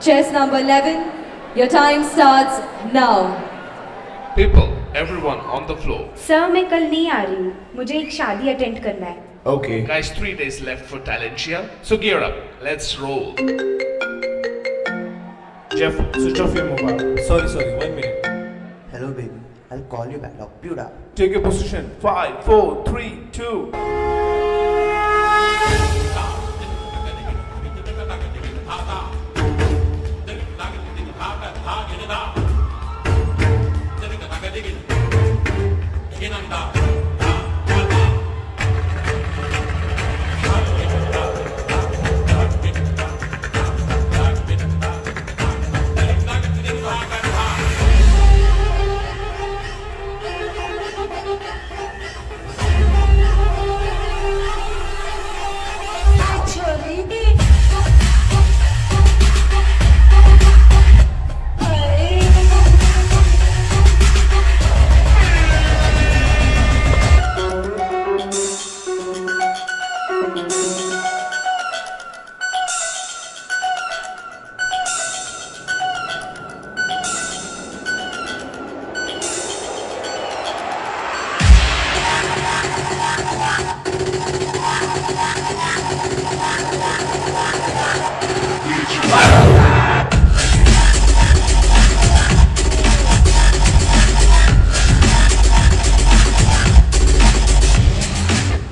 Chess number 11, your time starts now. People, everyone on the floor. Sir मैं कल नहीं आ रही हूँ मुझे एक शादी अटेंड करना है Okay. Guys, three days left for Talentia. So gear up. Let's roll. Jeff, switch off your mobile. Sorry, sorry, one minute. Hello, baby. I'll call you back. I'll build up. Take your position. Five, four, three, two.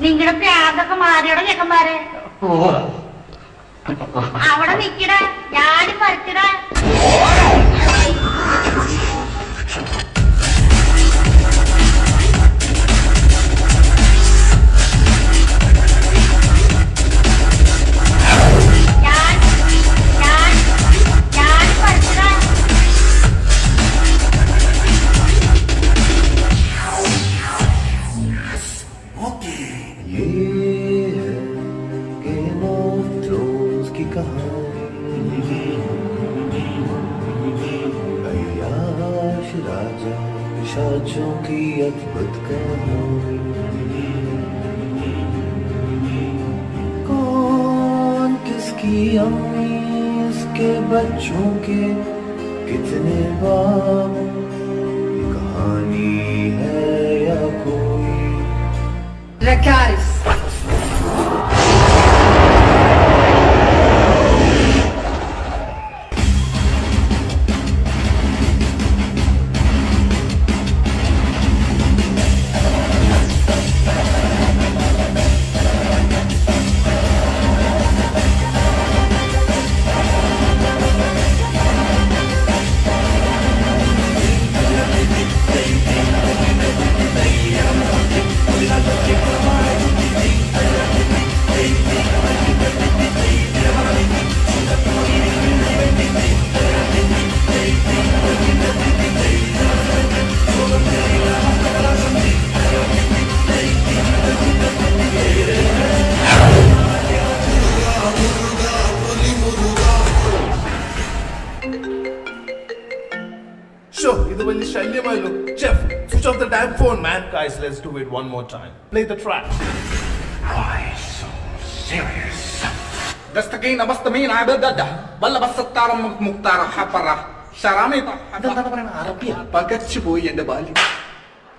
നിങ്ങളുടെ പ്രാന്തൊക്കെ മാറിയടോ ചെക്കന്മാരെ? അവിടെ നിക്കട ഞാനും പറിച്ചട पिशाचों की अद्भुत कहानी। कौन किसकी अम्मी इसके बच्चों के कितने बाप? कहानी है या कोई? Dracarys. The damn phone, man. Guys, let's do it one more time. Play the track. Dastagay na basta may nabadada. Bala basta tarang magmuktara hapara. Sarami pa. Ada na naman ang Arab yan. Pagkat si Boy yan Bali.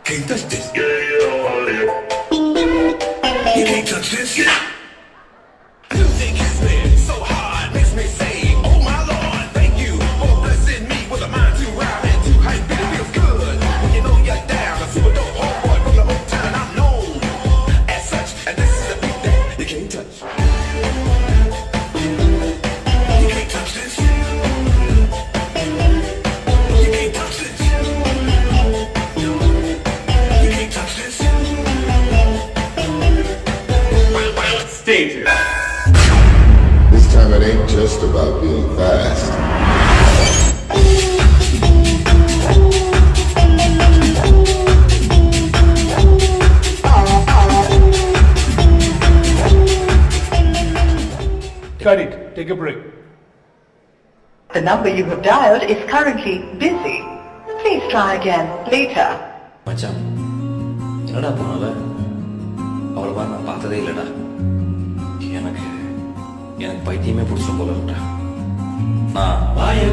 Can't touch this. You can't touch this. You Take a break. The number you have dialed is currently busy. Please try again later. மச்சான் என்னடா போனால அவ்வளவா நான் பார்த்ததே இல்லடா எனக்கு எனக்கு பைத்தியமே பிடிச்ச போல இருக்கா நான் अरे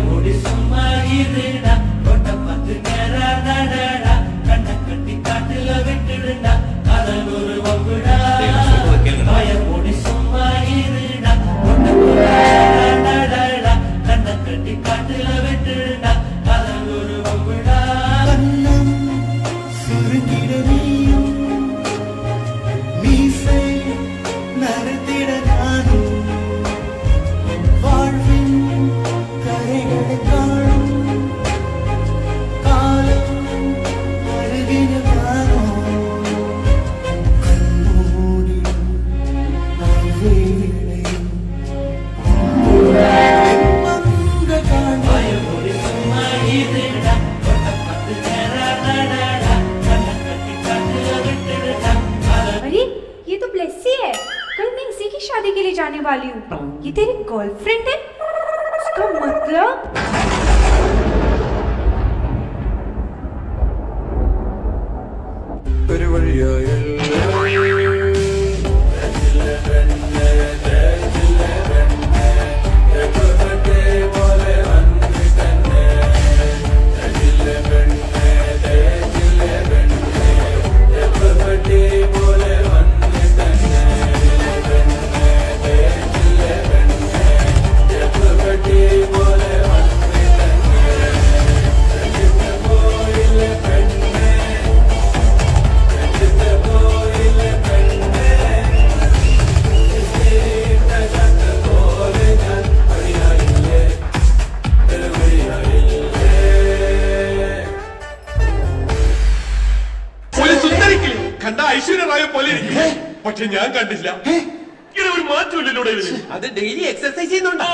ब्लेसी है। कल मैं इसी की शादी के लिए जाने वाली हूँ। ये तेरी गर्लफ्रेंड है? उसका मतलब? ഐശ്വര്യറായ പോലെ ഇരിക്കും. പക്ഷെ ഞാൻ കണ്ടില്ല ഇങ്ങനെ ഒരു മാറ്റമില്ലല്ലോ ഇതിന് അത് ഡെയിലി എക്സർസൈസ് ചെയ്യുന്നുണ്ടോ